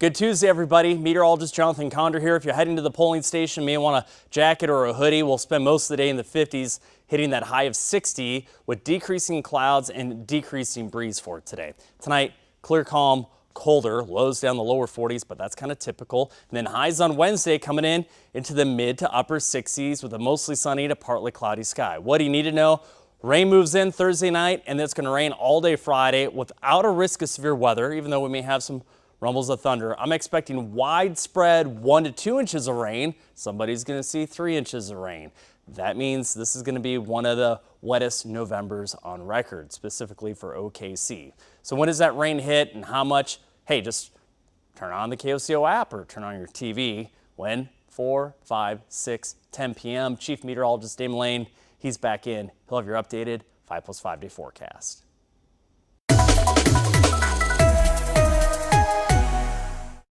Good Tuesday, everybody. Meteorologist Jonathan Conder here. If you're heading to the polling station, you may want a jacket or a hoodie. We'll spend most of the day in the 50s, hitting that high of 60 with decreasing clouds and decreasing breeze for today. Tonight, clear, calm, colder, lows down the lower 40s, but that's kind of typical. And then highs on Wednesday coming in into the mid to upper 60s with a mostly sunny to partly cloudy sky. What do you need to know? Rain moves in Thursday night, and it's going to rain all day Friday without a risk of severe weather, even though we may have some rumbles of thunder. I'm expecting widespread one to two inches of rain. Somebody's going to see three inches of rain. That means this is going to be one of the wettest Novembers on record, specifically for OKC. So when does that rain hit and how much? Hey, just turn on the KOCO app or turn on your TV. When? 4, 5, 6, 10 p.m. Chief Meteorologist Damon Lane, he's back in. He'll have your updated 5 plus 5 day forecast.